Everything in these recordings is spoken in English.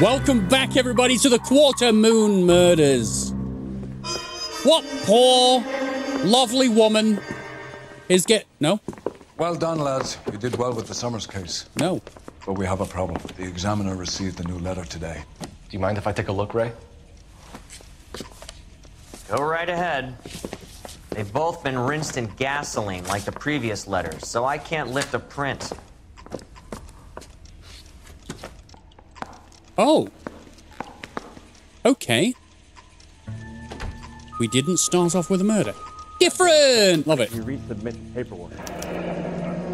Welcome back, everybody, to the Quarter Moon Murders. What poor, lovely woman is get. No? Well done, lads. You did well with the Summers case. No. But we have a problem. The examiner received a new letter today. Do you mind if I take a look, Ray? Go right ahead. They've both been rinsed in gasoline like the previous letters, so I can't lift a print. Oh. Okay. We didn't start off with a murder. Different! Love it. You resubmit paperwork.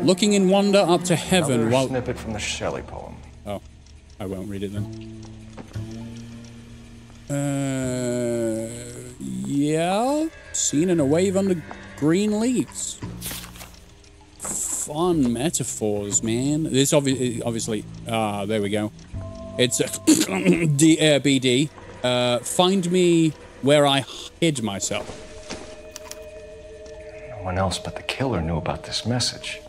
Looking in wonder up to heaven Another while. snippet from the Shelley poem. Oh, I won't read it then. Uh, yeah. Seen in a wave under green leaves. Fun metaphors, man. This obvi- obviously. Ah, there we go. It's uh, D- uh, BD. Uh, find me where I hid myself. No one else but the killer knew about this message.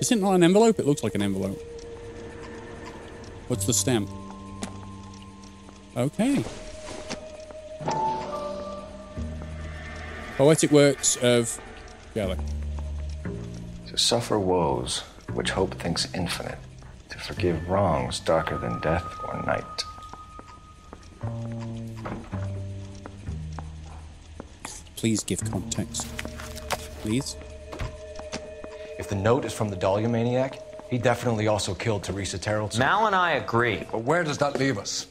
Is it not an envelope? It looks like an envelope. What's the stamp? Okay. Poetic works of Shelley. To suffer woes which hope thinks infinite, forgive wrongs darker than death or night. Please give context. Please. If the note is from the Dahlia maniac, he definitely also killed Teresa Terrell. Mal and I agree. But where does that leave us?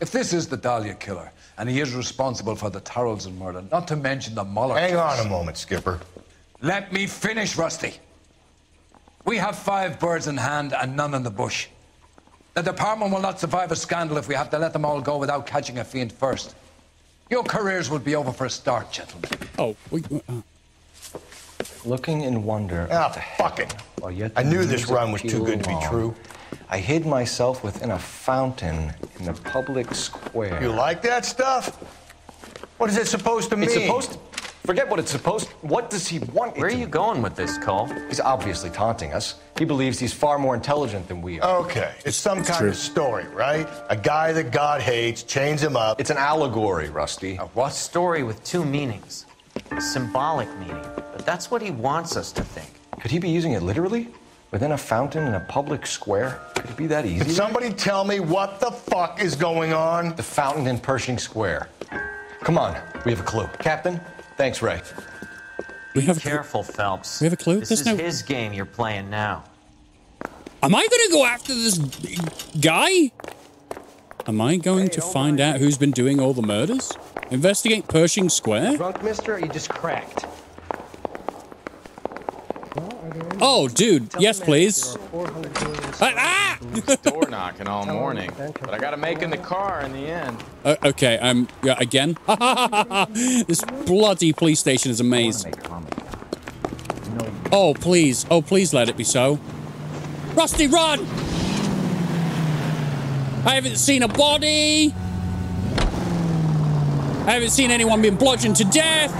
If this is the Dahlia killer, and he is responsible for the Tarrelson murder, not to mention the Moller Hang case- on a moment, Skipper. Let me finish, Rusty. We have five birds in hand and none in the bush. The department will not survive a scandal if we have to let them all go without catching a fiend first. Your careers will be over for a start, gentlemen. Oh, we, uh, Looking in wonder. Ah, up fuck it. heaven, while yet I knew this music run was too good to be along, true. I hid myself within a fountain in the public square. You like that stuff? What is it supposed to mean? It's supposed to. Forget what it's supposed. What does he want? it Where are to you mean? going with this, Cole? He's obviously taunting us. He believes he's far more intelligent than we are. Okay, it's some kind true. of story, right? A guy that God hates, chains him up. It's an allegory, Rusty. A What? Story with two meanings. A symbolic meaning. But that's what he wants us to think. Could he be using it literally? Within a fountain in a public square? Could it be that easy? Can somebody tell me what the fuck is going on? The fountain in Pershing Square. Come on, we have a clue. Captain, thanks, Ray. we have. A cl- Careful, Phelps. We have a clue? This There's is no- his game you're playing now. Am I going to go after this guy? Am I going to find out who's been doing all the murders? Investigate Pershing Square? Drunk, mister, or you just cracked? Oh, dude. Yes, please. Ah! ah! door knocking all morning, but I got to make in the car in the end. Uh, okay, um, yeah, again. this bloody police station is a maze. Oh, please. Oh, please let it be so. Rusty, run! I haven't seen a body. I haven't seen anyone being bludgeoned to death.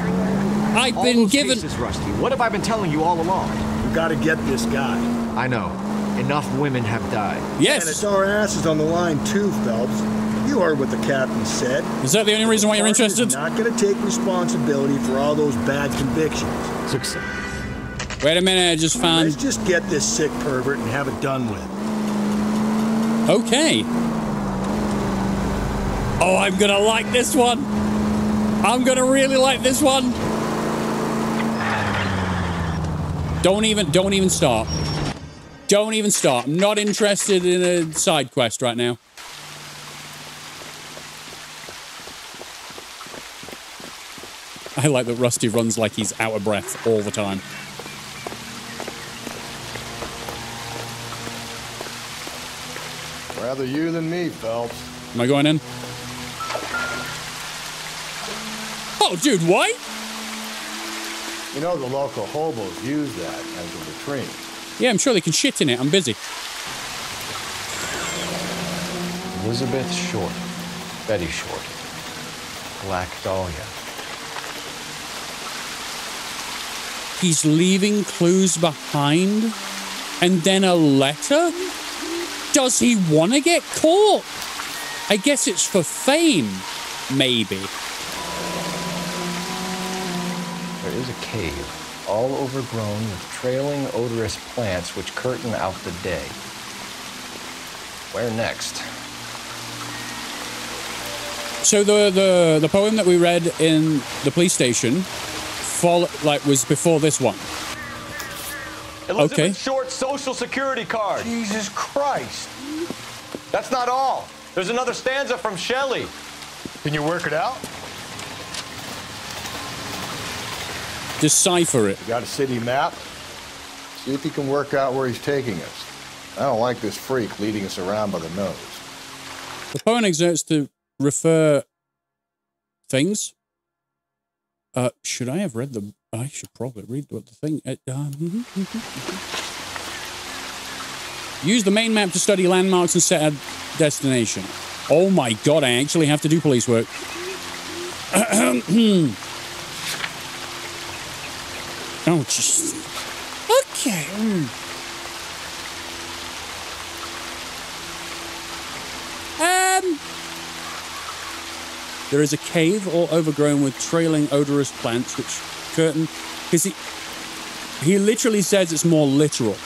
I've All been those given. cases, Rusty. What have I been telling you all along? We gotta get this guy. I know. Enough women have died. Yes. And it's our asses on the line too, Phelps. You heard what the captain said. Is that the only reason why you're Department's interested? Not gonna take responsibility for all those bad convictions. Success. Wait a minute. I just found. Let's found. just get this sick pervert and have it done with. Okay. Oh, I'm gonna like this one. I'm gonna really like this one. Don't even, don't even start. Don't even start. I'm not interested in a side quest right now. I like that Rusty runs like he's out of breath all the time. Rather you than me, Phelps. Am I going in? Oh, dude, what? You know the local hobos use that as a latrine. Yeah, I'm sure they can shit in it. I'm busy. Elizabeth Short. Betty Short. Black Dahlia. He's leaving clues behind and then a letter? Does he want to get caught? I guess it's for fame, maybe. There is a cave, all overgrown with trailing odorous plants which curtain out the day. Where next? So the the the poem that we read in the police station, fall like was before this one. Elizabeth Okay. Short social security card. Jesus Christ. That's not all. There's another stanza from Shelley. Can you work it out? Decipher it. You got a city map? See if you can work out where he's taking us. I don't like this freak leading us around by the nose. The poem exerts to refer things. Uh, should I have read the? I should probably read what the thing. Uh, um, use the main map to study landmarks and set a destination. Oh my god! I actually have to do police work. oh, just okay. mm. Um. There is a cave all overgrown with trailing odorous plants which curtain because he he literally says it's more literal.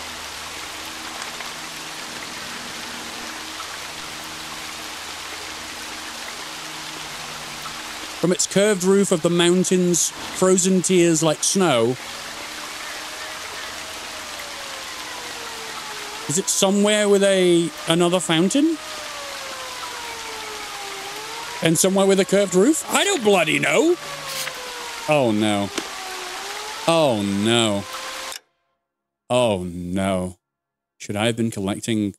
From its curved roof of the mountains, frozen tears like snow. Is it somewhere with a another fountain? And somewhere with a curved roof? I don't bloody know. Oh no. Oh no. Oh no. Should I have been collecting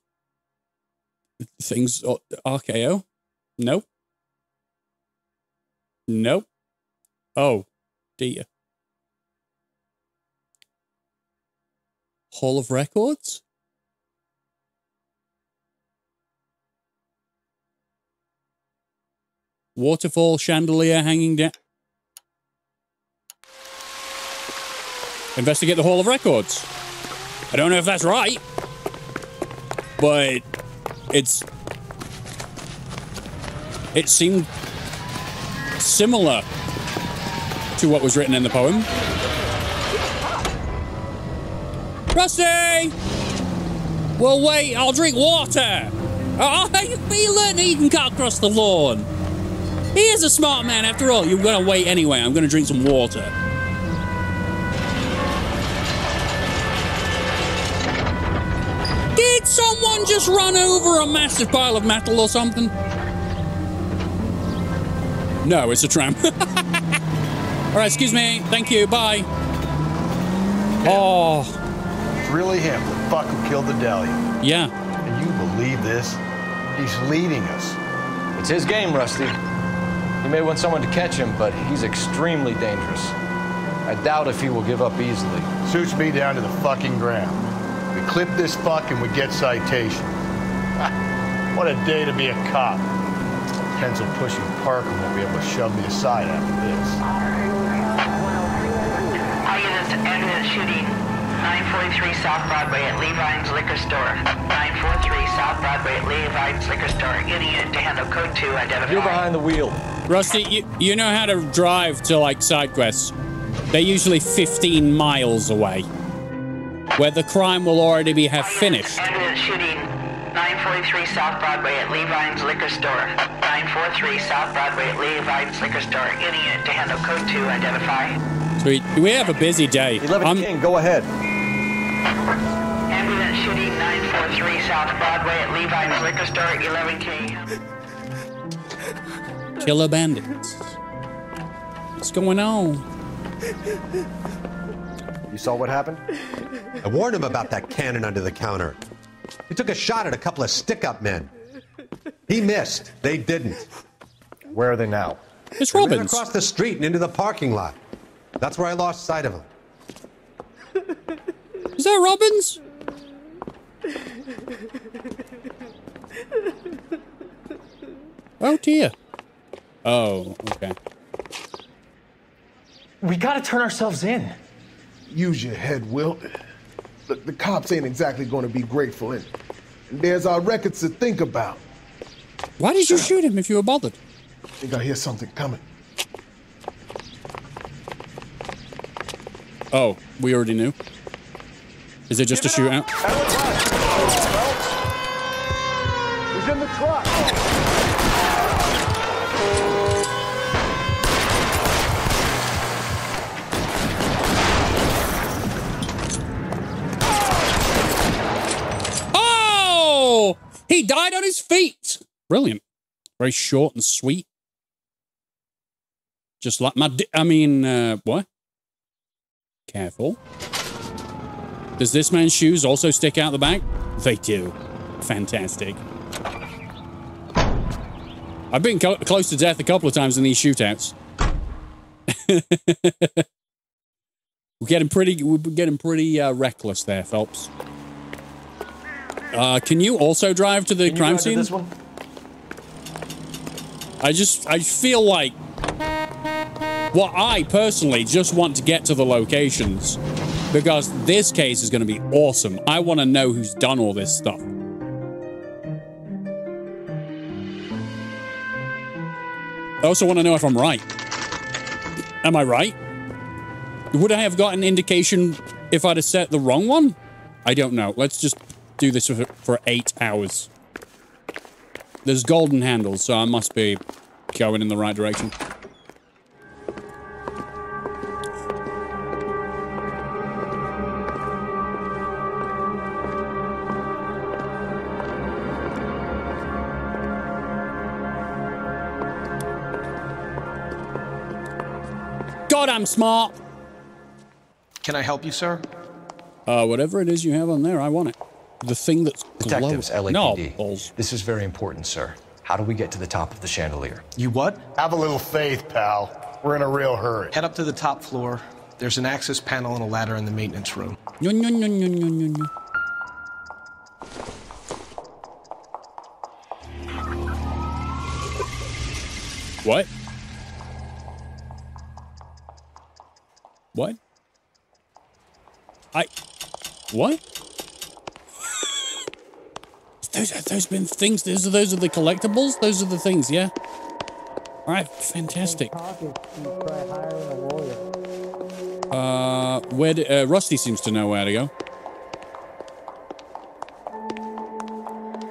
things RKO? Nope. Nope. Oh dear. Hall of Records? Waterfall chandelier hanging down. Investigate the Hall of Records. I don't know if that's right, but it's. It seemed similar to what was written in the poem. Rusty! Well, wait, I'll drink water. Oh, how you feeling? Can cut across the lawn. He is a smart man after all. You're gonna wait anyway. I'm gonna drink some water. Did someone just run over a massive pile of metal or something? No, it's a tram. all right, excuse me. Thank you. Bye. Oh, It's really him, the fuck who killed the Dahlia. yeah. Can you believe this? He's leading us. It's his game, Rusty. He may want someone to catch him, but he's extremely dangerous. I doubt if he will give up easily. Suits me down to the fucking ground. We clip this fuck and we get citation. Ha, what a day to be a cop. Pencil pushing Parker won't be able to shove me aside after this. All units, ambulance shooting. 943 South Broadway at Levine's Liquor Store. 943 South Broadway at Levine's Liquor Store. Any unit to handle code 2 identified. You're behind the wheel. Rusty, you, you know how to drive to like side quests. They're usually 15 miles away, where the crime will already be have finished. Ambulance shooting. 943 South Broadway at Levine's Liquor Store. 943 South Broadway at Levine's Liquor Store. Any unit to handle code 2 identify. Sweet. We have a busy day. 11 I'm- King, go ahead. Ambulance shooting 943 South Broadway at Levine's Liquor Store. 11K. Killer bandits. What's going on? You saw what happened? I warned him about that cannon under the counter. He took a shot at a couple of stick up men. He missed. They didn't. Where are they now? It's They ran Robbins. across the street and into the parking lot. That's where I lost sight of him. Is that Robbins? Oh dear. Oh, okay. We gotta turn ourselves in. Use your head, Wilt. Look, the cops ain't exactly going to be grateful. And And there's our records to think about. Why did you shoot him if you were bothered? I think I hear something coming. Oh, we already knew. Is it just a shootout? He's in the truck. He died on his feet. Brilliant. Very short and sweet. Just like my. I mean, uh, what? Careful. Does this man's shoes also stick out the back? They do. Fantastic. I've been close to death a couple of times in these shootouts. we're getting pretty. We're getting pretty uh, reckless there, Phelps. Uh, can you also drive to the Can crime scene? this one? I just I feel like well, I personally just want to get to the locations because this case is going to be awesome. I want to know who's done all this stuff. I also want to know if I'm right. Am I right? Would I have got an indication if I'd have set the wrong one? I don't know. Let's just do this for, for eight hours. There's golden handles, so I must be going in the right direction. God, I'm smart. Can I help you, sir? Uh, whatever it is you have on there, I want it. The thing that's Detectives, glowing. LAPD. No, This is very important, sir. How do we get to the top of the chandelier? You what? Have a little faith, pal. We're in a real hurry. Head up to the top floor. There's an access panel and a ladder in the maintenance room. No, no, no, no, no, no, no. What? What? I. What? Those have those been things? Those are those are the collectibles. Those are the things. Yeah. All right. Fantastic. Uh, where d uh, Rusty seems to know where to go.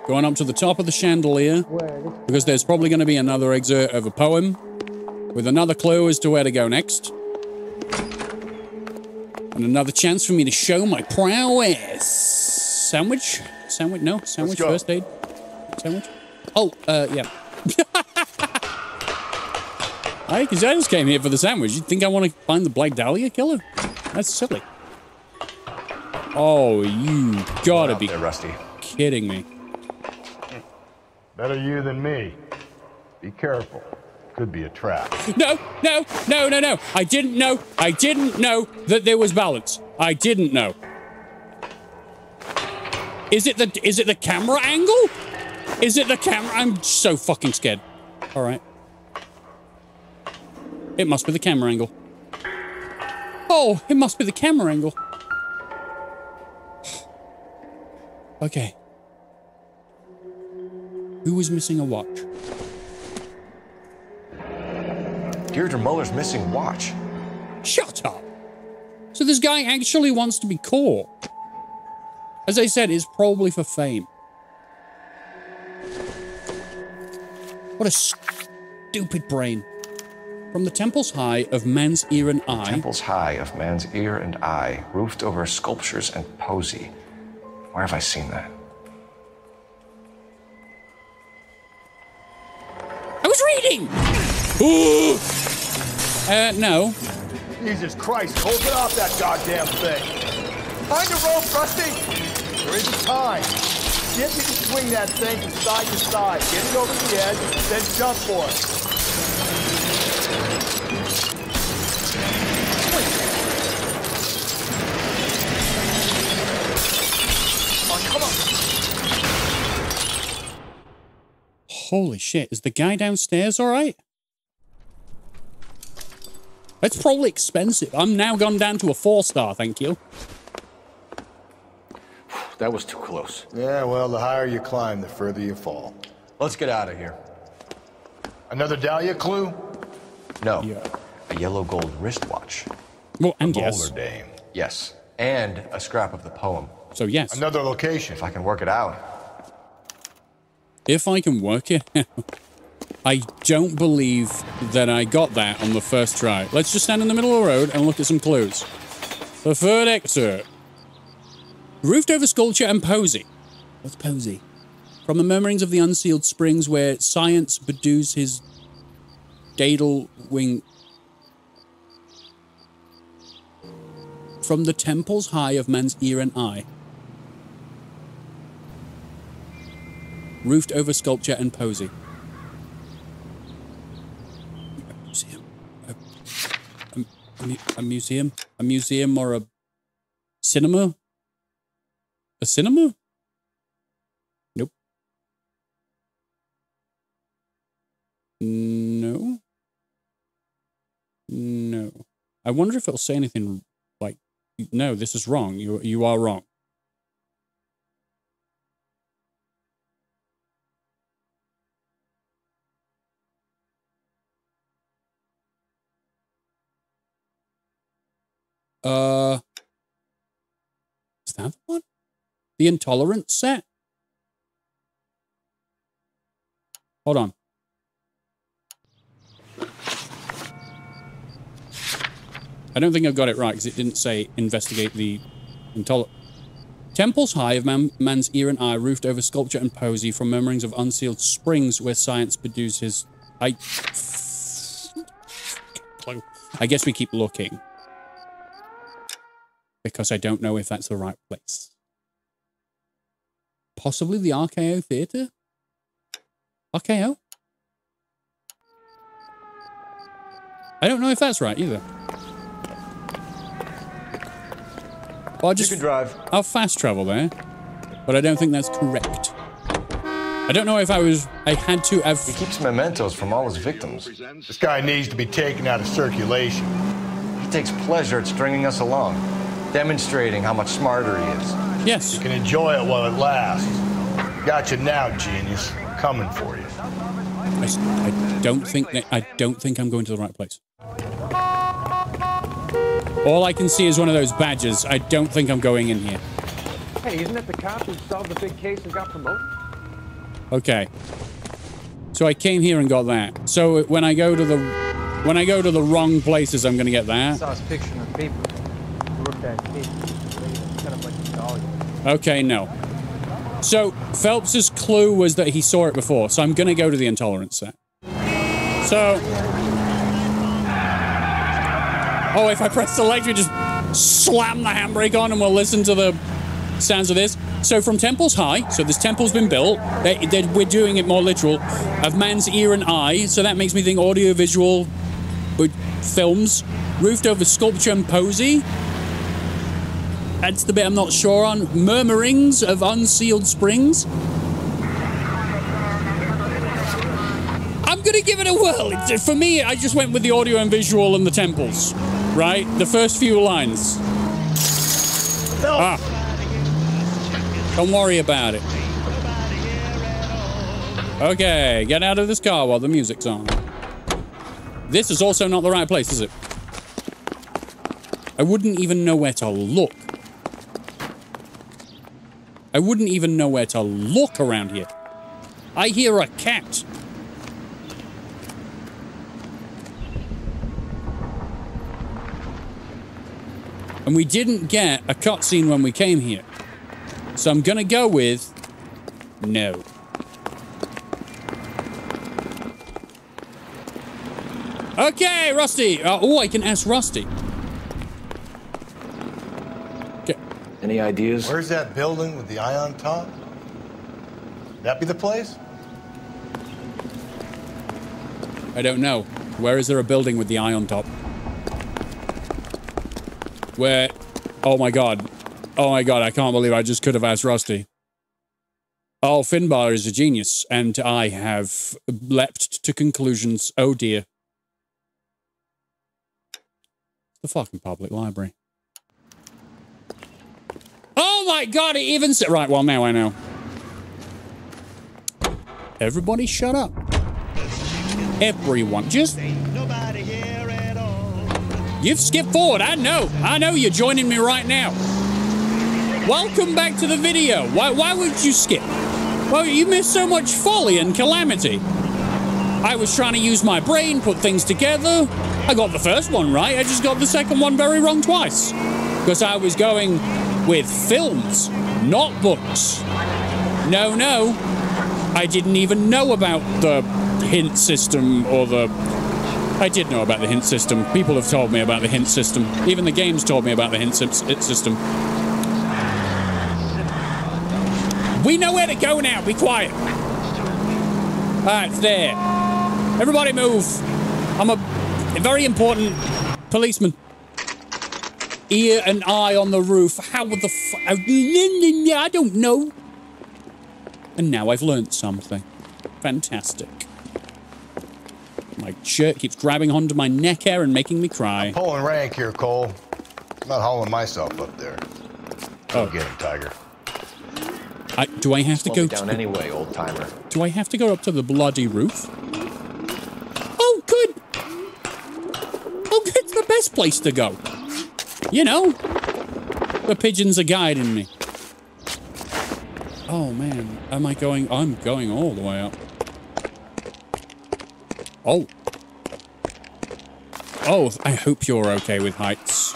Going up to the top of the chandelier because there's probably going to be another excerpt of a poem with another clue as to where to go next. And another chance for me to show my prowess. Sandwich? Sandwich? No, sandwich first aid. Sandwich? Oh, uh, yeah. I because I just came here for the sandwich. You think I want to find the Black Dahlia killer? That's silly. Oh, you gotta be there, Rusty. kidding me. Better you than me. Be careful. Could be a trap. No, no, no, no, no. I didn't know. I didn't know that there was balance. I didn't know. Is it the is it the camera angle? Is it the camera? I'm so fucking scared. All right. It must be the camera angle. Oh, it must be the camera angle. Okay. Who was missing a watch? Deirdre Moller's missing watch. Shut up. So this guy actually wants to be caught. As I said, it's probably for fame. What a stupid brain. From the temples high of man's ear and eye. Temples high of man's ear and eye, roofed over sculptures and posy. Where have I seen that? I was reading! Ooh! Uh, no. Jesus Christ, hold it off that goddamn thing. Find a rope, Rusty. There isn't time. See if you can swing that thing from side to side. Get it over the edge, then jump for it. Come on. Holy shit. Is the guy downstairs all right? That's probably expensive. I'm now gone down to a four star, thank you. That was too close. Yeah, well, the higher you climb, the further you fall. Let's get out of here. Another Dahlia clue? No. A yellow gold wristwatch. Well, and a yes. Bowler dame. Yes. And a scrap of the poem. So yes. Another location. If I can work it out. If I can work it out. I don't believe that I got that on the first try. Let's just stand in the middle of the road and look at some clues. The third excerpt. Roofed over sculpture and posy. What's posy? From the murmurings of the unsealed springs where science bedews his daedal wing. From the temples high of man's ear and eye. Roofed over sculpture and posy. A museum. A, a, a a museum? A museum or a cinema? A cinema? Nope. No. No. I wonder if it'll say anything like, no, this is wrong. You, you are wrong. Uh, is that the one? The intolerance set? Hold on. I don't think I've got it right because it didn't say investigate the intolerance. Temples high of man, man's ear and eye, roofed over sculpture and posy, from murmurings of unsealed springs where science his. I. I guess we keep looking because I don't know if that's the right place. Possibly the RKO Theatre? RKO? I don't know if that's right either. Well, I'll just, you can drive. I'll fast travel there, but I don't think that's correct. I don't know if I was. I had to have. He keeps mementos from all his victims. This guy needs to be taken out of circulation. He takes pleasure at stringing us along, demonstrating how much smarter he is. Yes. You can enjoy it while it lasts. Got you now, genius. Coming for you. I, s- I don't think that. I don't think I'm going to the right place. All I can see is one of those badges. I don't think I'm going in here. Hey, isn't that the cop who solved the big case and got promoted? Okay. So I came here and got that. So when I go to the when I go to the wrong places, I'm going to get that. saw his picture in the paper. He worked that case. Kind of like a dog. Okay, no. So Phelps's clue was that he saw it before. So I'm going to go to the intolerance set. So. Oh, if I press select, we just slam the handbrake on and we'll listen to the sounds of this. So from Temples High, so this temple's been built. They, they, we're doing it more literal. Of man's ear and eye, so that makes me think audiovisual films. Roofed over sculpture and posy. That's the bit I'm not sure on. Murmurings of unsealed springs. I'm gonna give it a whirl. For me, I just went with the audio and visual and the temples. Right? The first few lines. Ah. Don't worry about it. Okay, get out of this car while the music's on. This is also not the right place, is it? I wouldn't even know where to look. I wouldn't even know where to look around here. I hear a cat. And we didn't get a cutscene when we came here. So I'm gonna go with no. Okay, Rusty. Uh, oh, I can ask Rusty. Okay. Any ideas? Where's that building with the eye on top? That be the place? I don't know. Where is there a building with the eye on top? Where? Oh my god. Oh my god, I can't believe I just could have asked Rusty. Oh, Finbarr is a genius, and I have leapt to conclusions. Oh dear. The fucking public library. Oh my god, it even said. Right, well, now I know. Everybody shut up. Everyone, just. You've skipped forward, I know. I know you're joining me right now. Welcome back to the video. Why, why would you skip? Well, you missed so much folly and calamity. I was trying to use my brain, put things together. I got the first one right. I just got the second one very wrong twice. Because I was going with films, not books. No, no. I didn't even know about the hint system or the. I did know about the hint system. People have told me about the hint system. Even the games told me about the hint system. We know where to go now. Be quiet. Alright, there. Everybody move. I'm a very important policeman. Ear and eye on the roof. How the f- I don't know. And now I've learnt something. Fantastic. My shirt keeps grabbing onto my neck hair and making me cry. Pulling rank here, Cole. I'm not hauling myself up there. Go oh. get him, Tiger. I, do I have to go me down to, anyway, old timer. Do I have to go up to the bloody roof? Oh, good. Oh, it's the best place to go. You know, the pigeons are guiding me. Oh man, am I going? I'm going all the way up. Oh. Oh, I hope you're okay with heights.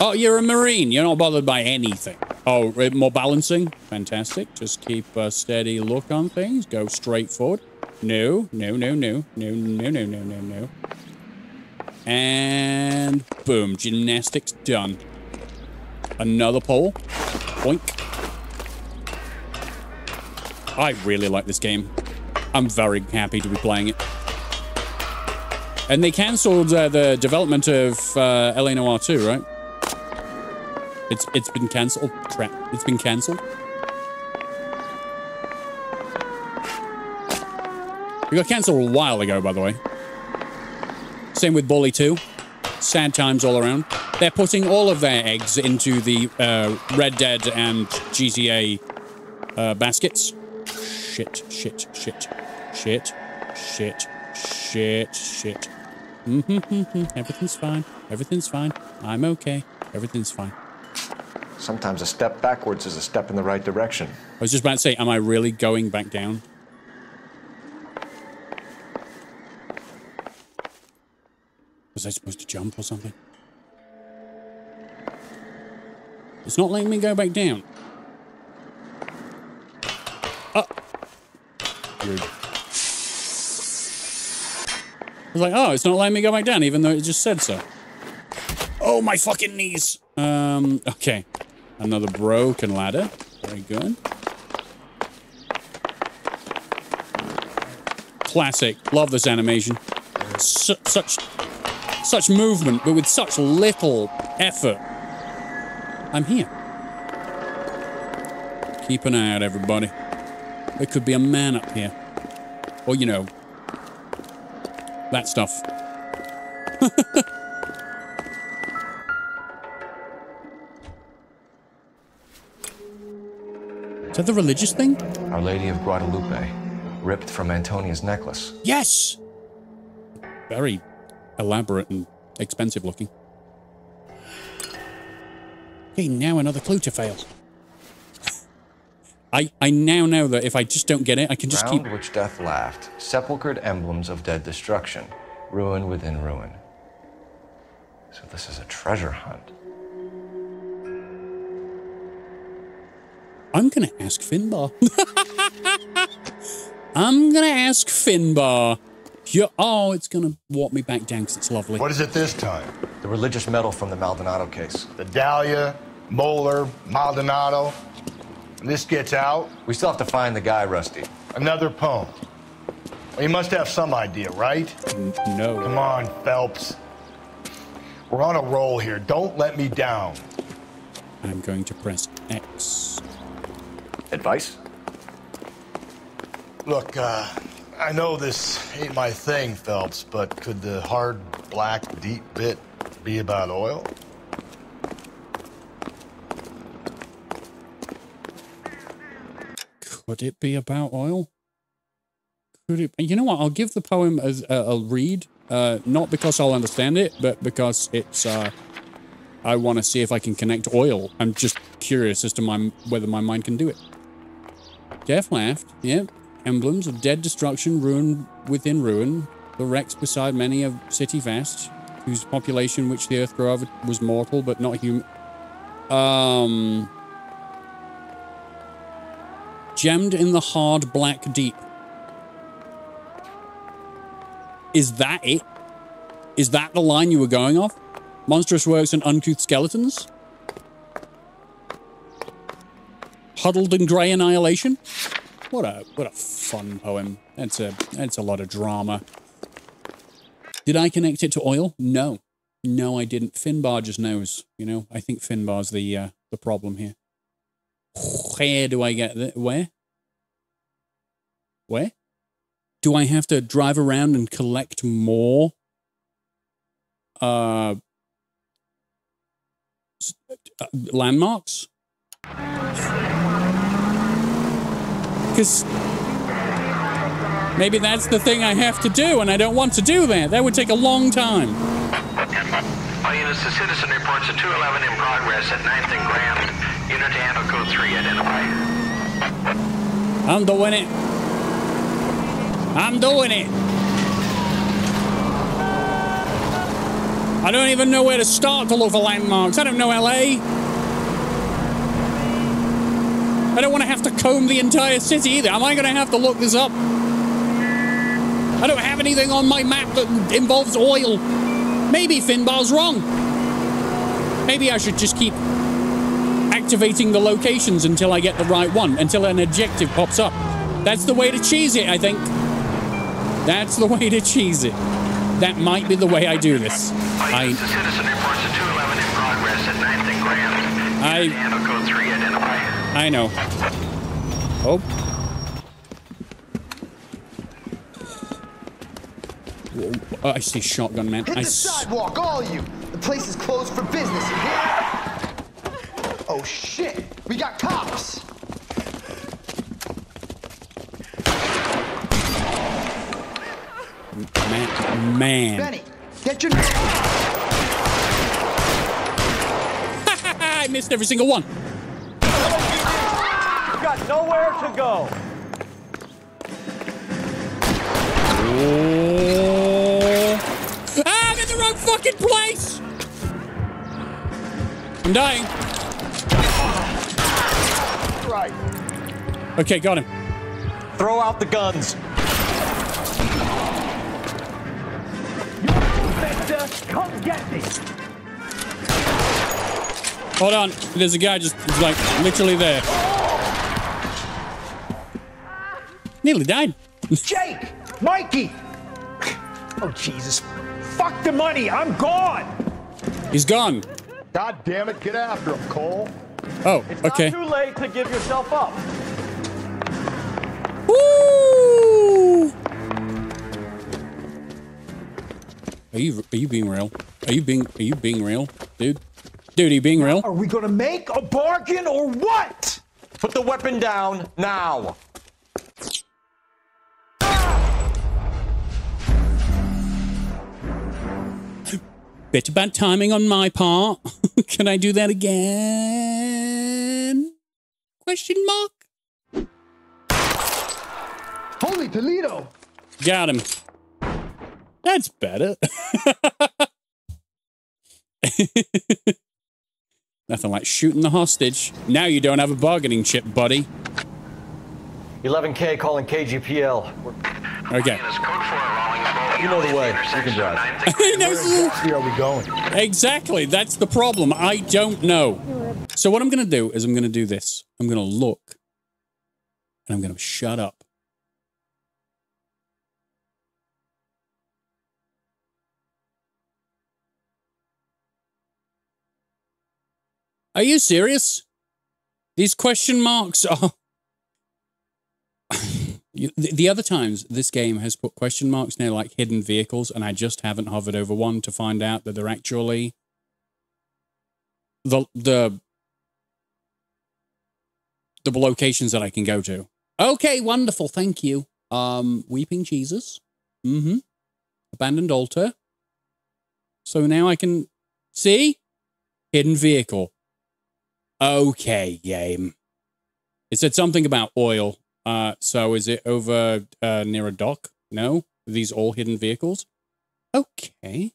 Oh, you're a marine. You're not bothered by anything. Oh, more balancing? Fantastic. Just keep a steady look on things. Go straight forward. No, no, no, no, no, no, no, no, no, no. And boom, gymnastics done. Another pole. Boink. I really like this game. I'm very happy to be playing it. And they cancelled uh, the development of uh, LA Noire 2, right? It's it's been cancelled. Crap. It's been cancelled. We got cancelled a while ago, by the way. Same with Bully 2. Sad times all around. They're putting all of their eggs into the uh, Red Dead and GTA uh, baskets. Shit, shit, shit, shit, shit, shit, shit. Everything's fine. Everything's fine. I'm okay. Everything's fine. Sometimes a step backwards is a step in the right direction. I was just about to say, am I really going back down? Was I supposed to jump or something? It's not letting me go back down. Oh. Rude. I was like, oh, it's not letting me go back down, even though it just said so. Oh, my fucking knees. Um, okay. Another broken ladder. Very good. Classic. Love this animation. Su such, such movement, but with such little effort. I'm here. Keep an eye out, everybody. There could be a man up here. Or, you know, that stuff. Is that the religious thing? Our Lady of Guadalupe, ripped from Antonia's necklace. Yes! Very elaborate and expensive looking. Okay, now another clue to fail. I, I now know that if I just don't get it, I can just Round keep... which death laughed, sepulchred emblems of dead destruction, ruin within ruin. So this is a treasure hunt. I'm gonna ask Finbarr. I'm gonna ask Finbarr. Yeah, oh, it's gonna walk me back down because it's lovely. What is it this time? The religious medal from the Maldonado case. The Dahlia, Moller, Maldonado. And this gets out. We still have to find the guy, Rusty. Another poem. Well, you must have some idea, right? No. Come on, Phelps. We're on a roll here. Don't let me down. I'm going to press X. Advice? Look, uh, I know this ain't my thing, Phelps, but could the hard, black, deep bit be about oil? Could it be about oil? Could it? You know what? I'll give the poem a, a, a read, uh, not because I'll understand it, but because it's. Uh, I want to see if I can connect oil. I'm just curious as to my whether my mind can do it. Jeff laughed. Yep. Emblems of dead destruction, ruin within ruin. The wrecks beside many a city vast, whose population which the earth grew over was mortal but not human. Um. Gemmed in the hard black deep. Is that it? Is that the line you were going off? Monstrous works and uncouth skeletons? Huddled in grey annihilation? What a what a fun poem. That's a that's a lot of drama. Did I connect it to oil? No. No, I didn't. Finbarr just knows, you know. I think Finbarr's the uh, the problem here. Where do I get the where? Where? Do I have to drive around and collect more uh, uh landmarks? Because maybe that's the thing I have to do, and I don't want to do that. That would take a long time. Units, the citizen reports a 211 in progress at 9th and Grand. Unit to handle code 3, identify. I'm doing it. I'm doing it. I don't even know where to start to look for landmarks. I don't know LA. I don't want to have to comb the entire city either. Am I going to have to look this up? I don't have anything on my map that involves oil. Maybe Finbarr's wrong. Maybe I should just keep activating the locations until I get the right one, until an objective pops up. That's the way to cheese it, I think. That's the way to cheese it. That might be the way I do this. I, The citizen reports a 211 in progress at 9th and Grand. I, Unit to handle code 3, identify. I know. Oh. Whoa, I see shotgun man. Hit I the s- sidewalk, all you. The place is closed for business, you hear? Oh shit, we got cops. man, man. Benny, get your. I missed every single one. You've got nowhere to go. Oh. Ah, I'm in the wrong fucking place. I'm dying. Right. Okay, got him. Throw out the guns. Victor, come get me. Hold on. There's a guy just like literally there. Nearly died. Jake! Mikey! Oh, Jesus. Fuck the money. I'm gone. He's gone. God damn it, get after him, Cole. Oh, It's okay. not too late to give yourself up. Woo! Are you are you being real? Are you being are you being real, dude? Dude, are you being real? Are we gonna make a bargain or what? Put the weapon down now. Bit bad timing on my part. Can I do that again? Question mark. Holy Toledo! Got him. That's better. Nothing like shooting the hostage. Now you don't have a bargaining chip, buddy. 11K calling KGPL. We're- Okay. You know the way. You can drive. He knows the- are we going? Exactly. That's the problem. I don't know. So what I'm going to do is I'm going to do this. I'm going to look and I'm going to shut up. Are you serious? These question marks are. You- the, the other times this game has put question marks near like hidden vehicles, and I just haven't hovered over one to find out that they're actually the the the locations that I can go to. Okay, wonderful. Thank you. Um, Weeping Jesus. Mm-hmm. Abandoned altar. So now I can see hidden vehicle. Okay, game. It said something about oil. Uh, so is it over uh, near a dock? No, Are these all hidden vehicles. Okay.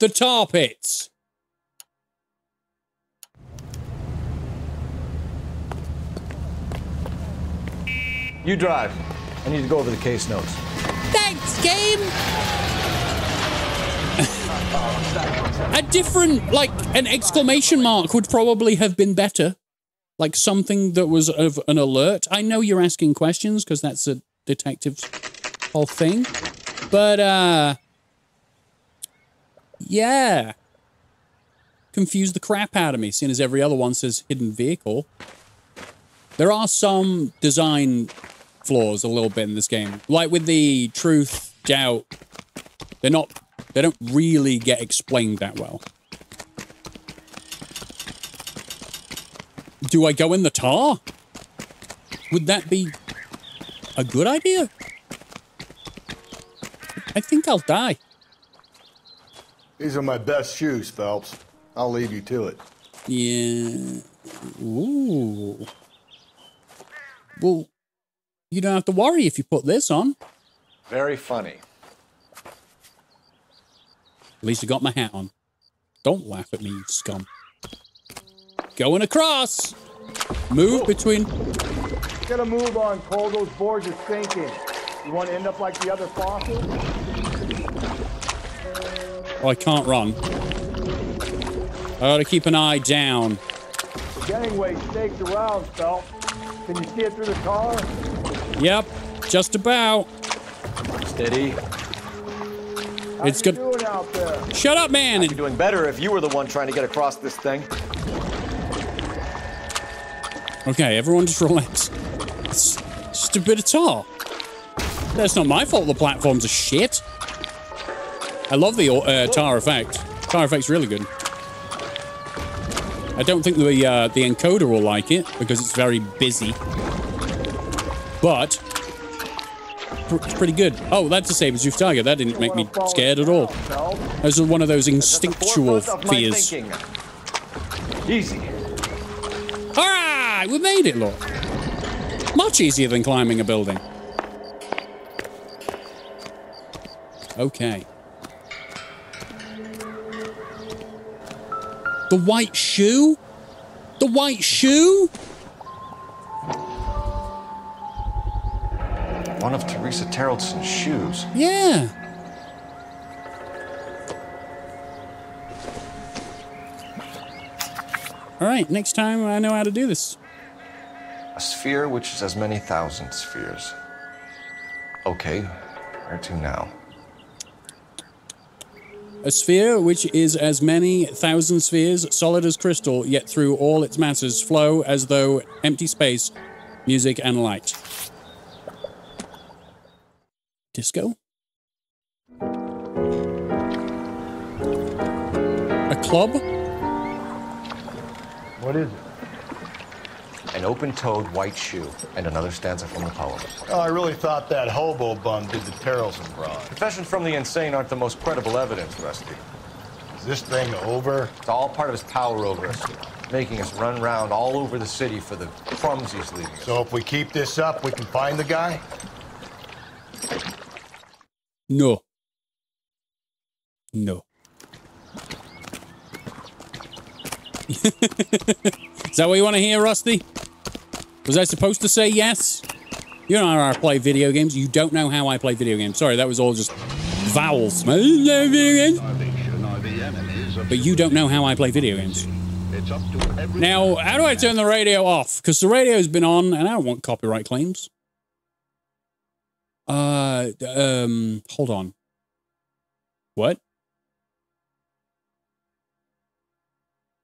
The tar pits. You drive. I need to go over the case notes. Thanks, game. a different, like an exclamation mark would probably have been better. Like something that was of an alert. I know you're asking questions because that's a detective's whole thing. But, uh, yeah. Confused the crap out of me, seeing as every other one says hidden vehicle. There are some design flaws a little bit in this game. Like with the truth, doubt, they're not, they don't really get explained that well. Do I go in the tar? Would that be a good idea? I think I'll die. These are my best shoes, Phelps. I'll leave you to it. Yeah. Ooh. Well, you don't have to worry if you put this on. Very funny. At least I got my hat on. Don't laugh at me, you scum. Going across. Move between. Get a move on, Cole. Those boards are sinking. You want to end up like the other fossils? Oh, I can't run. I gotta keep an eye down. The gangway staked around, Phelps. Can you see it through the car? Yep, just about. Steady. How It's you good. doing out there? Shut up, man. I'd be doing better if you were the one trying to get across this thing. Okay, everyone just relax. It's just a bit of tar. That's not my fault the platforms are shit. I love the uh, tar effect. Tar effect's really good. I don't think the uh, the encoder will like it because it's very busy. But it's pretty good. Oh, that's a saber-tooth tiger. That didn't make me scared at all. Those are one of those instinctual fears. Easy. All right, we made it, look. Much easier than climbing a building. Okay. The white shoe? The white shoe? One of Teresa Terreldson's shoes. Yeah. All right, next time I know how to do this. A sphere which is as many thousand spheres. Okay, where to now? A sphere which is as many thousand spheres, solid as crystal, yet through all its masses flow as though empty space, music, and light. Disco? A club? What is it? An open-toed white shoe, and another stanza from the poem. Oh, I really thought that hobo bum did the Terrelson broad. Confessions from the insane aren't the most credible evidence, Rusty. Is this thing over? It's all part of his power over us, making us run round all over the city for the crumbs he's leaving us. So if we keep this up, we can find the guy? No. No. Is that what you want to hear, Rusty? Was I supposed to say yes? You know how I play video games. You don't know how I play video games. Sorry, that was all just vowels. But you don't know how I play video games. Now, how do I turn the radio off? Because the radio's been on, and I don't want copyright claims. Uh, um, hold on. What?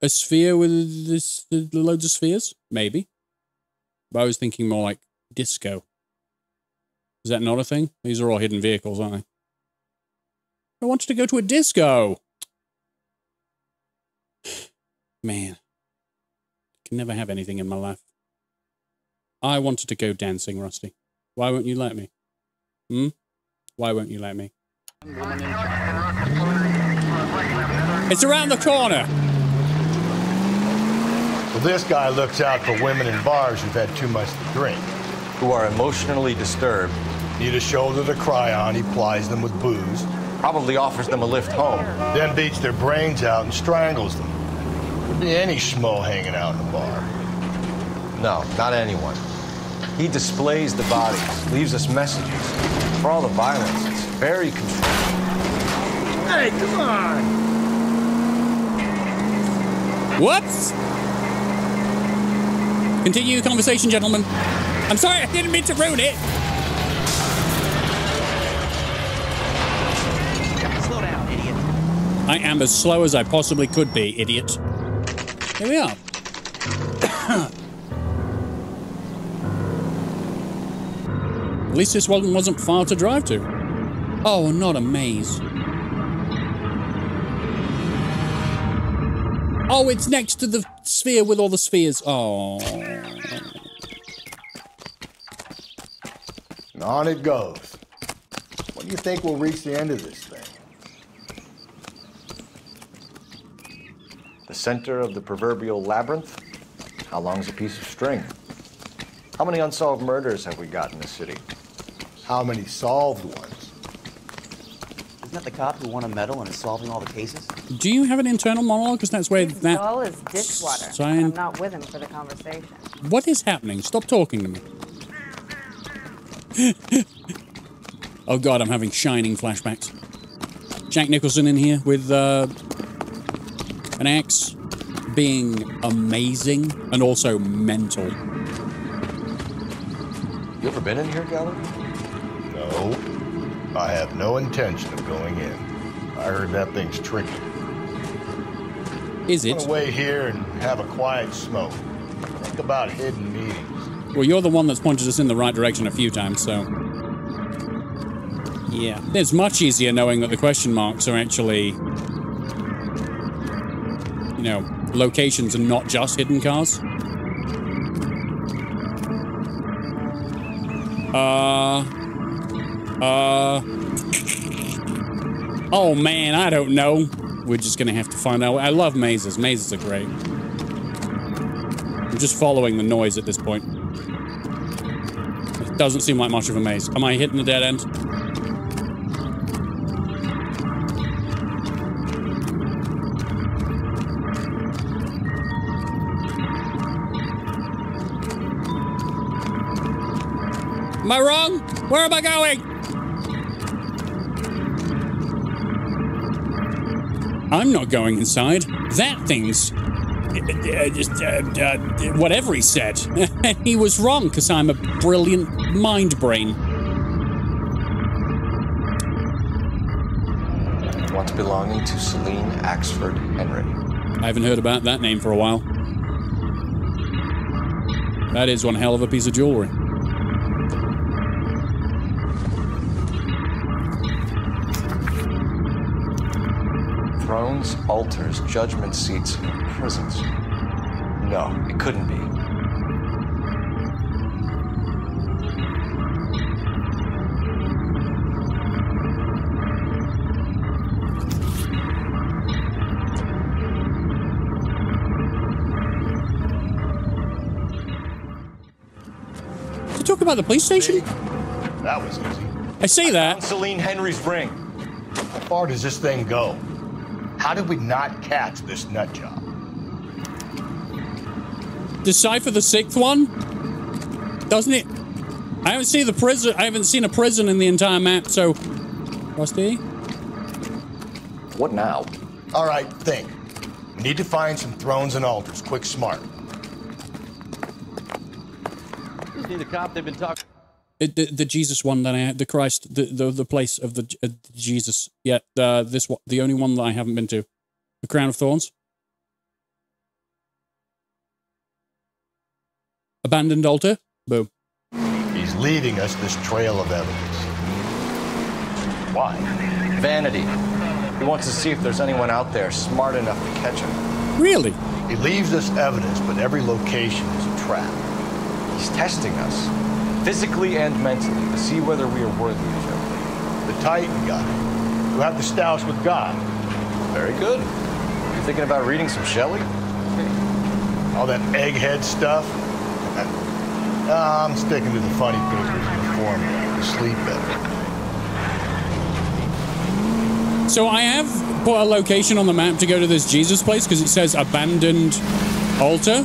A sphere with this loads of spheres? Maybe. But I was thinking more like disco. Is that not a thing? These are all hidden vehicles, aren't they? I wanted to go to a disco. Man. Can never have anything in my life. I wanted to go dancing, Rusty. Why won't you let me? Hmm? Why won't you let me? It's around the corner. Well, this guy looks out for women in bars who've had too much to drink. Who are emotionally disturbed. Need a shoulder to cry on, he plies them with booze. Probably offers them a lift home. Then beats their brains out and strangles them. Could be any schmo hanging out in the bar. No, not anyone. He displays the bodies, leaves us messages. For all the violence, it's very controlling. Hey, come on! Whoops! Continue your conversation, gentlemen. I'm sorry, I didn't mean to ruin it. Slow down, idiot. I am as slow as I possibly could be, idiot. Here we are. At least this one wasn't far to drive to. Oh, not a maze. Oh, it's next to the sphere with all the spheres. Oh. And on it goes. When do you think we'll reach the end of this thing? The center of the proverbial labyrinth? How long's a piece of string? How many unsolved murders have we got in the city? How many solved ones? Isn't that the cop who won a medal and is solving all the cases? Do you have an internal monologue? Because that's where that. All is dishwater. Cyan- I'm not with him for the conversation. What is happening? Stop talking to me. oh god, I'm having shining flashbacks. Jack Nicholson in here with uh, an axe being amazing and also mental. You ever been in here, Gallo? No. I have no intention of going in. I heard that thing's tricky. Is I'm it? gonna wait here and have a quiet smoke. Think about hidden meetings. Well, you're the one that's pointed us in the right direction a few times, so. Yeah. It's much easier knowing that the question marks are actually. You know, locations and not just hidden cars. Uh. Uh. Oh man, I don't know. We're just gonna have to find out. I love mazes. Mazes are great. I'm just following the noise at this point. It doesn't seem like much of a maze. Am I hitting the dead end? Am I wrong? Where am I going? I'm not going inside. That thing's. Uh, just uh, uh, whatever he said. he was wrong because I'm a brilliant mind brain. Once belonging to Celine Axford Henry. I haven't heard about that name for a while. That is one hell of a piece of jewelry. Thrones, altars, judgment seats, prisons. No, it couldn't be. You talk about the police station? That was easy. I see that. Celine Henry's ring. How far does this thing go? How did we not catch this nut job? Decipher the sixth one? Doesn't it? I haven't seen the prison. I haven't seen a prison in the entire map. So, Rusty, What now? All right, think. We need to find some thrones and altars. Quick, smart. Isn't he the cop they've been talking? It, the, the Jesus one that I had, the Christ, the the, the place of the uh, Jesus. Yeah, uh, this one, the only one that I haven't been to, the Crown of Thorns, abandoned altar. Boom. He's leaving us this trail of evidence. Why? Vanity. He wants to see if there's anyone out there smart enough to catch him. Really? He leaves us evidence, but every location is a trap. He's testing us, physically and mentally, to see whether we are worthy of him. The Titan guy, who had the stouts with God. Very good. You thinking about reading some Shelley? All that egghead stuff. Uh, I'm sticking to the funny papers and the formula to sleep better. So I have put a location on the map to go to this Jesus place because it says abandoned altar.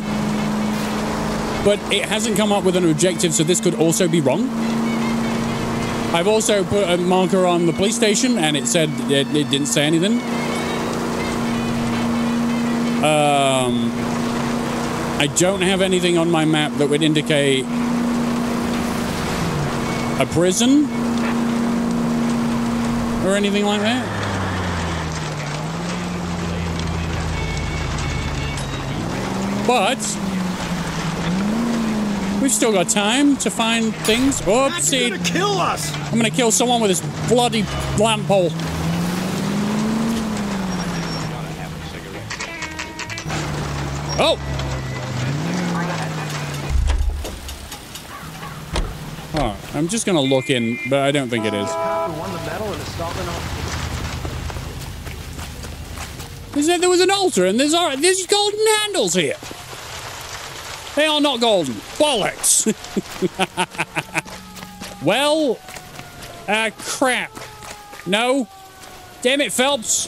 But it hasn't come up with an objective, so this could also be wrong. I've also put a marker on the police station and it said it, it didn't say anything. Um, I don't have anything on my map that would indicate a prison or anything like that. But we've still got time to find things. Oopsie! gonna kill us! I'm gonna kill someone with this bloody lamp pole. Oh! Oh, I'm just gonna look in, but I don't think it is. Cop who won the medal and assaulted all. They said there was an altar and there's all- there's golden handles here. They are not golden. Bollocks. well, uh, crap. No. Damn it, Phelps.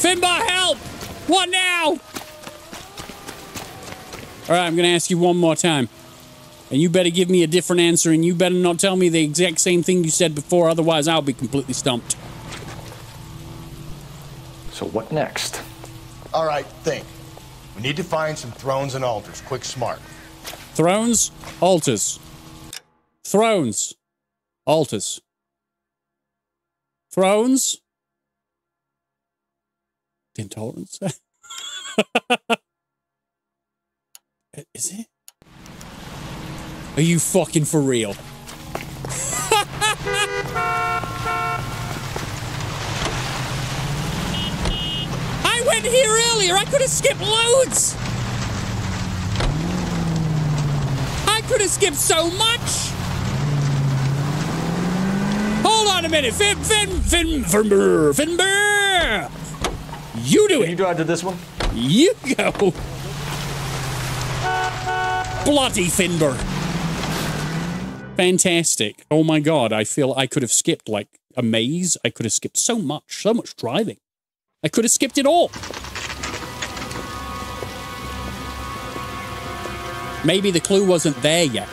Finbarr, help! What now? All right, I'm going to ask you one more time. And you better give me a different answer, and you better not tell me the exact same thing you said before, otherwise, I'll be completely stumped. So what next? All right, think. We need to find some thrones and altars. Quick, smart. Thrones, altars. Thrones, altars. Thrones, intolerance. Is it? Are you fucking for real? Here earlier. I could have skipped loads. I could have skipped so much. Hold on a minute. Fin, Fin, Fin, Finbarr, Finbarr. You do it. You drive to this one? You go. Bloody Finbarr. Fantastic. Oh my god, I feel I could have skipped like a maze. I could have skipped so much, so much driving. I could have skipped it all. Maybe the clue wasn't there yet.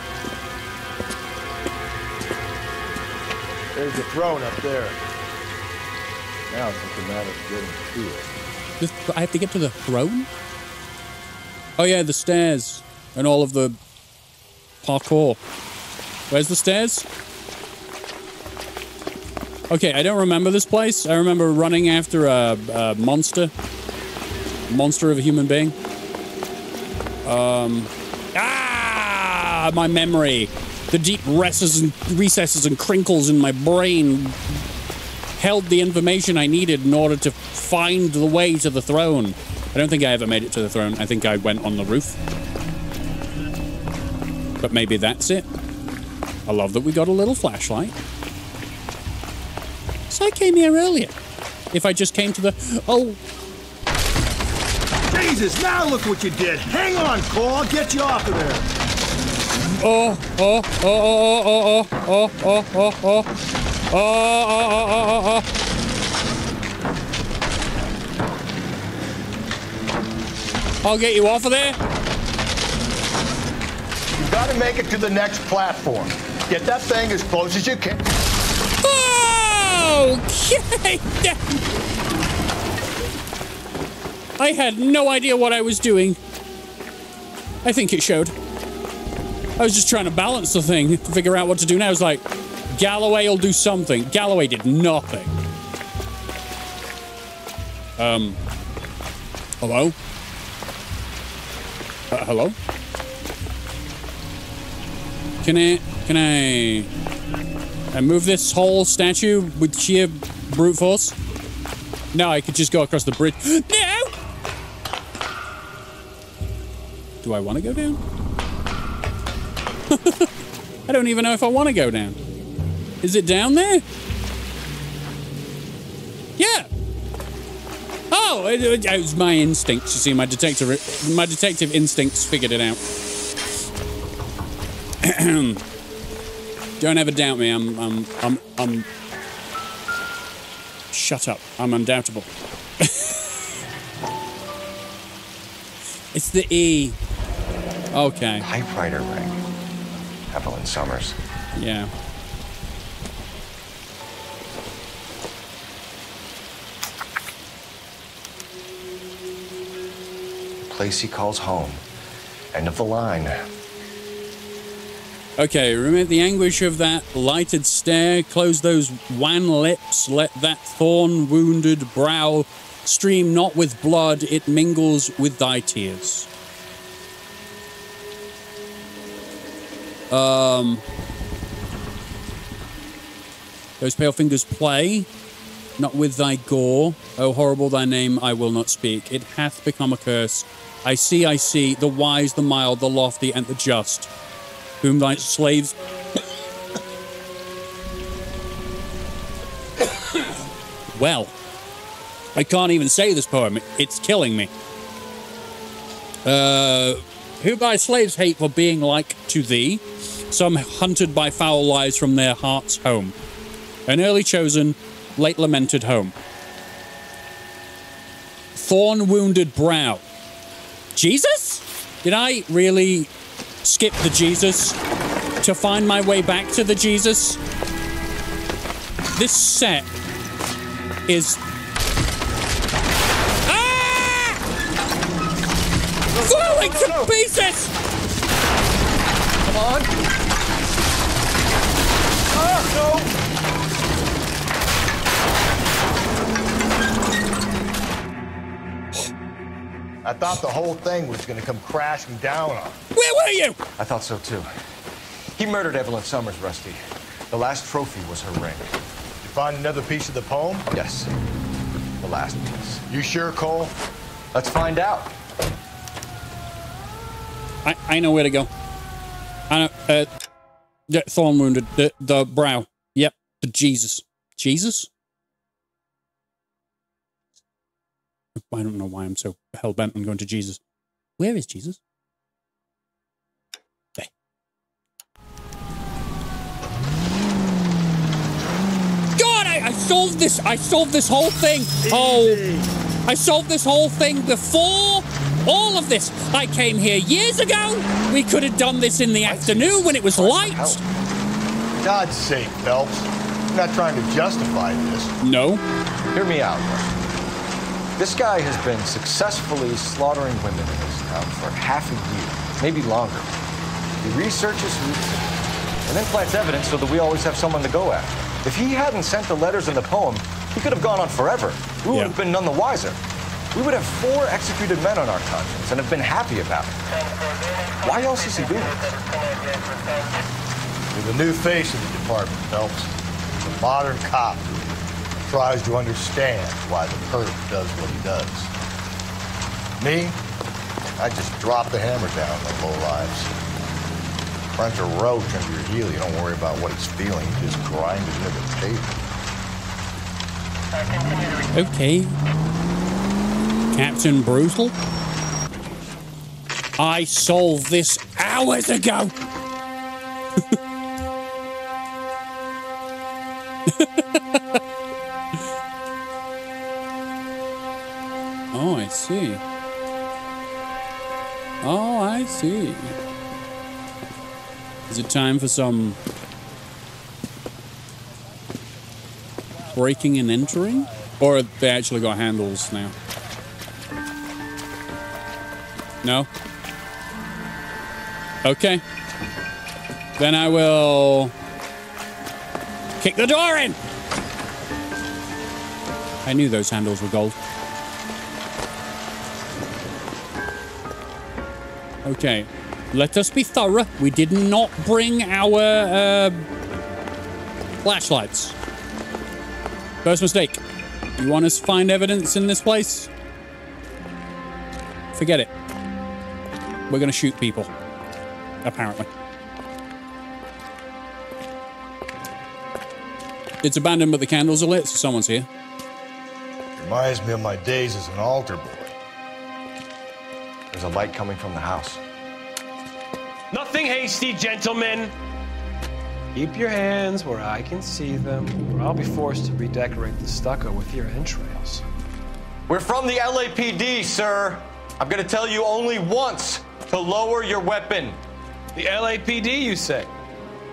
There's the throne up there. Now it's just a matter of getting to it. I have to get to the throne? Oh yeah, the stairs and all of the parkour. Where's the stairs? Okay, I don't remember this place. I remember running after a, a monster. Monster of a human being. Um. Ah! My memory. The deep and, recesses and crinkles in my brain held the information I needed in order to find the way to the throne. I don't think I ever made it to the throne. I think I went on the roof. But maybe that's it. I love that we got a little flashlight. So I came here earlier. If I just came to the. Oh, Jesus, now look what you did. Hang on, Cole. I'll get you off of there. oh, oh, oh, oh, oh, oh, oh, oh, oh, oh. Oh, oh, oh, oh, oh, oh. I'll get you off of there. You gotta make it to the next platform. Get that thing as close as you can. Okay. I had no idea what I was doing. I think it showed. I was just trying to balance the thing, to figure out what to do now. I was like, Galloway will do something. Galloway did nothing. Um. Hello? Uh, hello? Can I. Can I. I move this whole statue with sheer brute force? No, I could just go across the bridge. No! Do I want to go down? I don't even know if I want to go down. Is it down there? Yeah. Oh, it, it- it was my instincts. You see, my detective, my detective instincts figured it out. Don't ever doubt me. I'm, I'm, I'm, I'm. Shut up. I'm undoubtable. it's the E. Okay. Typewriter ring. Evelyn Summers. Yeah. Place he calls home. End of the line. Okay, remember the anguish of that lighted stare. Close those wan lips. Let that thorn wounded brow stream not with blood, it mingles with thy tears. Um. Those pale fingers play, not with thy gore. O horrible thy name, I will not speak. It hath become a curse. I see, I see, the wise, the mild, the lofty, and the just, whom thy slaves. well, I can't even say this poem. It's killing me. Uh, who thy slaves hate for being like to thee, some hunted by foul lies from their heart's home, an early chosen, late lamented home. Thorn wounded brow. Jesus? Did I really skip the Jesus to find my way back to the Jesus? This set is ah! falling to pieces! Come on. Oh, I thought the whole thing was going to come crashing down on. Where were you? I thought so too. He murdered Evelyn Summers, Rusty. The last trophy was her ring. You find another piece of the poem? Yes. The last piece. You sure, Cole? Let's find out. I, I know where to go. I know. Uh, the thorn wounded. The the brow. Yep. The Jesus. Jesus. I don't know why I'm so hell bent on going to Jesus. Where is Jesus? There. God, I, I solved this. I solved this whole thing. Oh, I solved this whole thing before all of this. I came here years ago. We could have done this in the afternoon when it was light. God's sake, Phelps. I'm not trying to justify this. No. Hear me out. Rusty. This guy has been successfully slaughtering women in this town for half a year, maybe longer. He researches who and then plants evidence so that we always have someone to go after. If he hadn't sent the letters and the poem, he could have gone on forever. We would have been none the wiser. We would have four executed men on our conscience and have been happy about it. Why else is he doing this? You're the new face of the department, Phelps. The modern cop who tries to understand why the perp does what he does. Me, I just drop the hammer down on low lives. Runs a roach under your heel. You don't worry about what it's feeling. You just grind it into the pavement. Okay. Captain Brutal? I solved this hours ago. See. Oh, I see. Is it time for some breaking and entering? Or they actually got handles now? No? Okay. Then I will kick the door in. I knew those handles were gold. Okay. Let us be thorough. We did not bring our uh, flashlights. First mistake. You want us to find evidence in this place? Forget it. We're gonna shoot people. Apparently. It's abandoned, but the candles are lit, so someone's here. Reminds me of my days as an altar boy. There's a light coming from the house. Nothing hasty, gentlemen. Keep your hands where I can see them, or I'll be forced to redecorate the stucco with your entrails. We're from the LAPD, sir. I'm gonna tell you only once to lower your weapon. The LAPD, you say?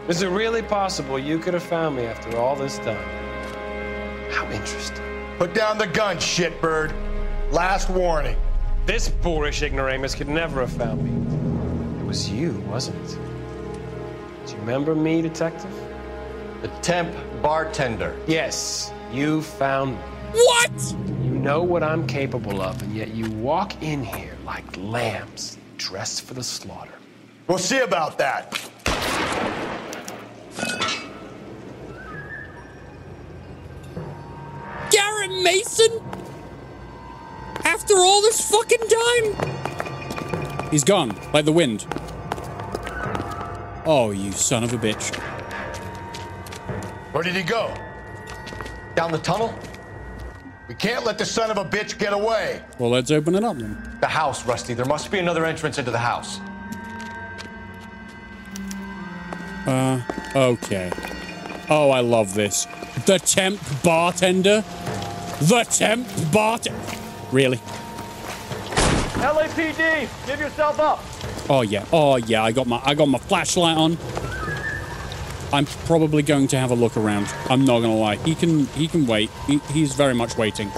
Is it really possible you could have found me after all this time? How interesting. Put down the gun, shitbird. Last warning. This boorish ignoramus could never have found me. It was you, wasn't it? Do you remember me, detective? The temp bartender. Yes, you found me. What? You know what I'm capable of, and yet you walk in here like lambs dressed for the slaughter. We'll see about that. After all this fucking time? He's gone, like the wind. Oh, you son of a bitch. Where did he go? Down the tunnel? We can't let the son of a bitch get away. Well, let's open it up then. The house, Rusty. There must be another entrance into the house. Uh, okay. Oh, I love this. The temp bartender? The temp bart... Really? LAPD, give yourself up. Oh yeah. Oh yeah. I got my I got my flashlight on. I'm probably going to have a look around. I'm not gonna lie. He can he can wait. He, he's very much waiting.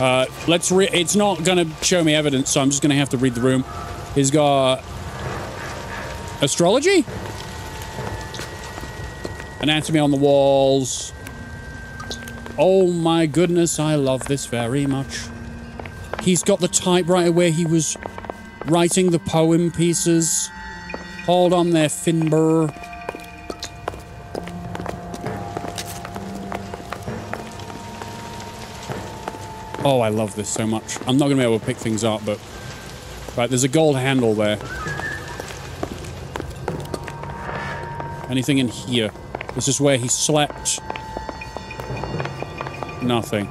Uh, let's re- It's not gonna show me evidence, so I'm just gonna have to read the room. He's got astrology, anatomy on the walls. Oh my goodness, I love this very much. He's got the typewriter where he was writing the poem pieces. Hold on there, Finbarr. Oh, I love this so much. I'm not going to be able to pick things up, but... Right, there's a gold handle there. Anything in here? This is where he slept. Nothing.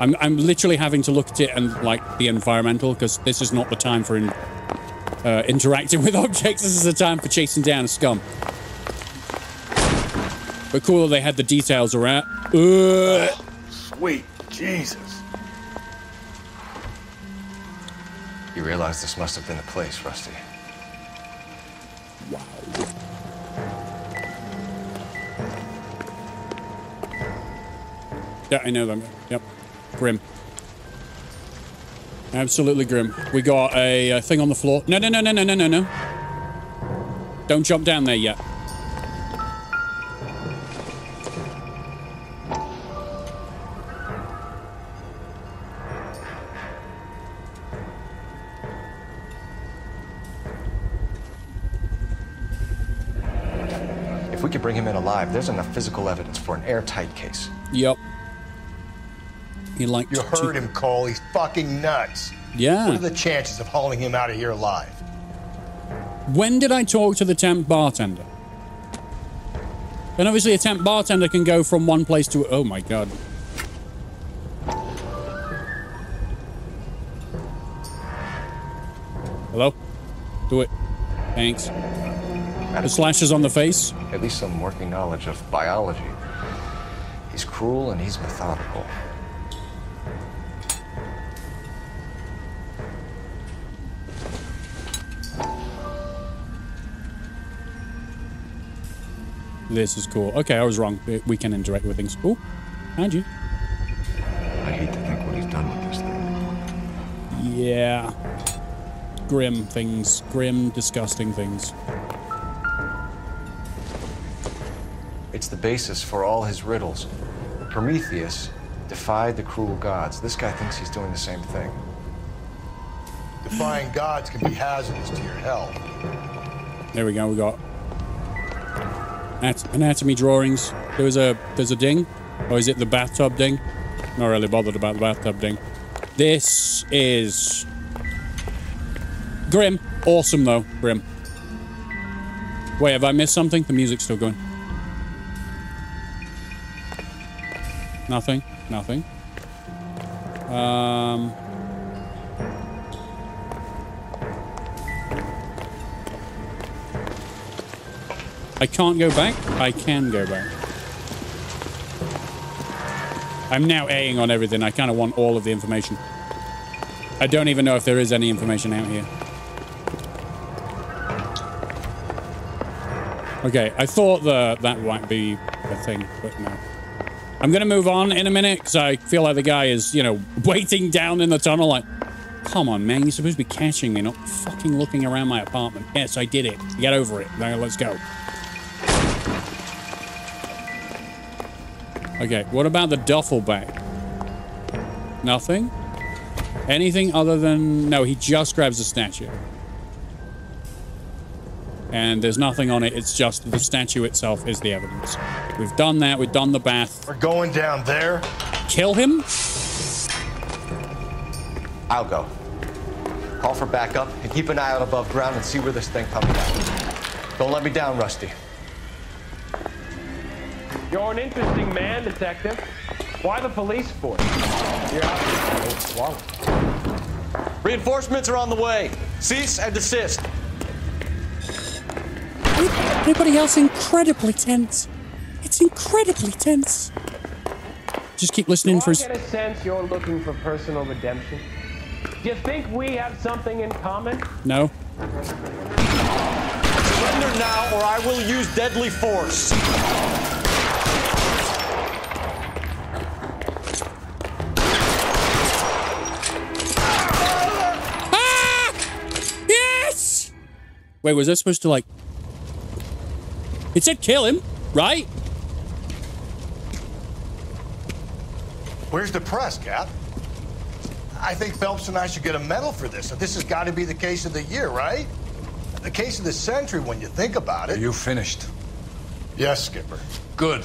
I'm, I'm literally having to look at it and, like, the environmental, because this is not the time for in, uh, interacting with objects. This is the time for chasing down scum. But cool that they had the details around. Ugh. Sweet Jesus. You realize this must have been the place, Rusty. Wow. Yeah, I know them. Yep. Grim. Absolutely grim. We got a, a thing on the floor. No, no, no, no, no, no, no, no. Don't jump down there yet. If we could bring him in alive, there's enough physical evidence for an airtight case. Yep. He liked You heard him, Cole. He's fucking nuts. Yeah. What are the chances of hauling him out of here alive? When did I talk to the temp bartender? And obviously a temp bartender can go from one place to... Oh my god. Hello? Do it. Thanks. The slashes on the face. At least some working knowledge of biology. He's cruel and he's methodical. This is cool. Okay, I was wrong. We- We can interact with things. Oh, and you. I hate to think what he's done with this thing. Yeah. Grim things. Grim, disgusting things. It's the basis for all his riddles. Prometheus defied the cruel gods. This guy thinks he's doing the same thing. Defying gods can be hazardous to your health. There we go. We got Anat- anatomy drawings. There was a there's a ding, or is it the bathtub ding? Not really bothered about the bathtub ding. This is Grim. Awesome, though. Grim. Wait, have I missed something? The music's still going. Nothing. Nothing. Um... I can't go back. I can go back. I'm now Aing on everything. I kind of want all of the information. I don't even know if there is any information out here. Okay, I thought the, that might be a thing, but no. I'm going to move on in a minute because I feel like the guy is, you know, waiting down in the tunnel like, come on, man, you're supposed to be catching me, not fucking looking around my apartment. Yes, I did it. Get over it. Now let's go. Okay, what about the duffel bag? Nothing? Anything other than... No, he just grabs the statue. And there's nothing on it. It's just the statue itself is the evidence. We've done that. We've done the bath. We're going down there. Kill him? I'll go. Call for backup and keep an eye out above ground and see where this thing comes down. Don't let me down, Rusty. You're an interesting man, Detective. Why the police force? You're out. Reinforcements are on the way. Cease and desist. Everybody else incredibly tense. It's incredibly tense. Just keep listening Do for I get a sense you're looking for personal redemption? Do you think we have something in common? No. Surrender now or I will use deadly force. Wait, was that supposed to like... It said kill him, right? Where's the press, Cap? I think Phelps and I should get a medal for this. This has got to be the case of the year, right? The case of the century when you think about it. Are it. you finished? Yes, Skipper. Good.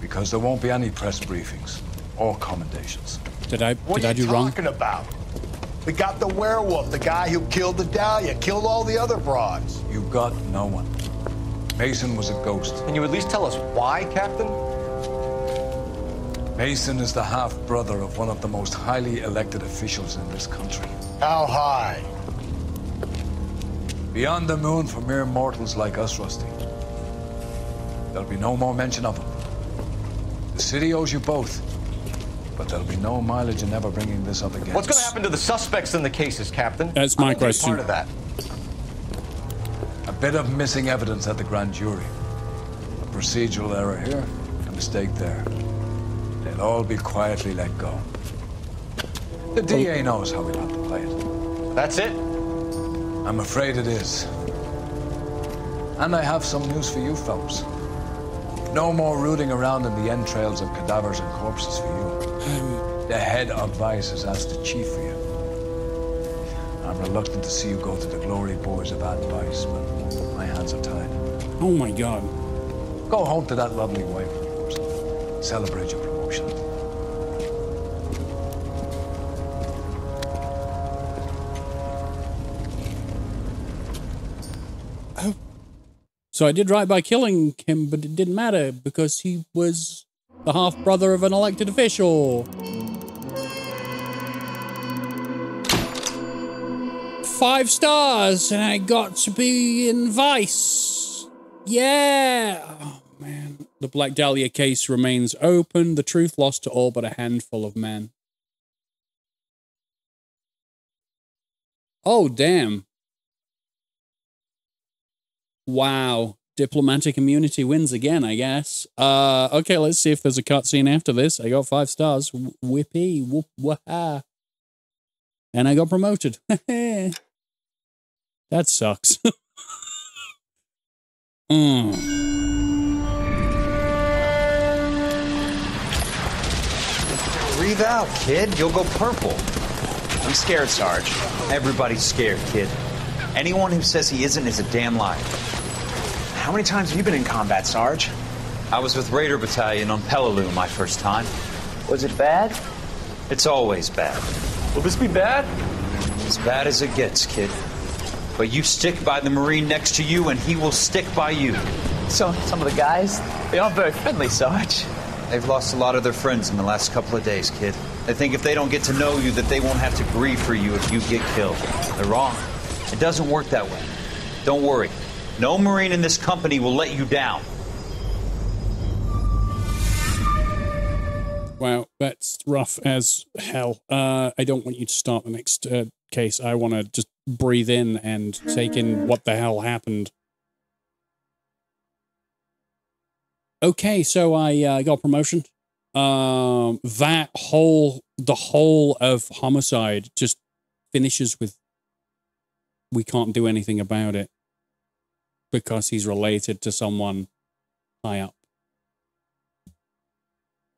Because there won't be any press briefings or commendations. Did I What did I do wrong? talking about? We got the werewolf, the guy who killed the Dahlia, killed all the other broads. You got no one. Mason was a ghost. Can you at least tell us why, Captain? Mason is the half brother of one of the most highly elected officials in this country. How high? Beyond the moon for mere mortals like us, Rusty. There'll be no more mention of him. The city owes you both. But there'll be no mileage in ever bringing this up again. What's going to happen to the suspects in the cases, Captain? That's my won't be a question. Part of that. A bit of missing evidence at the grand jury. A procedural error here, a mistake there. They'll all be quietly let go. The DA oh. knows how we'll have to play it. That's it? I'm afraid it is. And I have some news for you, Phelps. No more rooting around in the entrails of cadavers and corpses for you. The head of Vice has asked the chief for you. I'm reluctant to see you go to the glory boys of advice, but my hands are tied. Oh my god. Go home to that lovely wife of yours. Celebrate your promotion. Oh. So I did right by killing him, but it didn't matter because he was the half brother of an elected official. Five stars, and I got to be in Vice. Yeah. Oh, man. The Black Dahlia case remains open. The truth lost to all but a handful of men. Oh, damn. Wow. Diplomatic immunity wins again, I guess. Uh, okay, let's see if there's a cutscene after this. I got five stars. Wh- Whippy. Whoop, waha. And I got promoted. that sucks. mm. Breathe out, kid. You'll go purple. I'm scared, Sarge. Everybody's scared, kid. Anyone who says he isn't is a damn liar. How many times have you been in combat, Sarge? I was with Raider Battalion on Peleliu my first time. Was it bad? It's always bad. Will this be bad? As bad as it gets, kid. But you stick by the Marine next to you, and he will stick by you. So, some of the guys, they aren't very friendly, Sarge. They've lost a lot of their friends in the last couple of days, kid. They think if they don't get to know you, that they won't have to grieve for you if you get killed. They're wrong. It doesn't work that way. Don't worry. No Marine in this company will let you down. Wow, that's rough as hell. Uh, I don't want you to start the next uh, case. I want to just breathe in and take in what the hell happened. Okay, so I uh, got promotion. Um, that whole, the whole of homicide just finishes with we can't do anything about it because he's related to someone high up.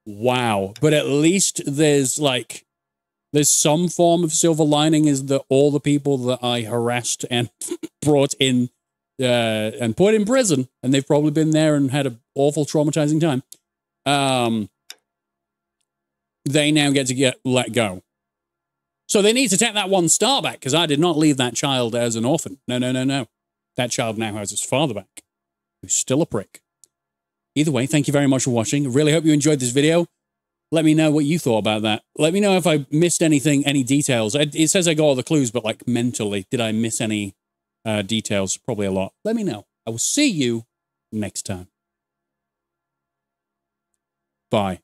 Wow. But at least there's like there's some form of silver lining is that all the people that I harassed and brought in uh, and put in prison, and they've probably been there and had an awful traumatizing time. Um, they now get to get let go. So they need to take that one star back because I did not leave that child as an orphan. No, no, no, no. That child now has his father back, who's still a prick. Either way, thank you very much for watching. Really hope you enjoyed this video. Let me know what you thought about that. Let me know if I missed anything, any details. It, says I got all the clues, but like mentally, did I miss any uh, details? Probably a lot. Let me know. I will see you next time. Bye.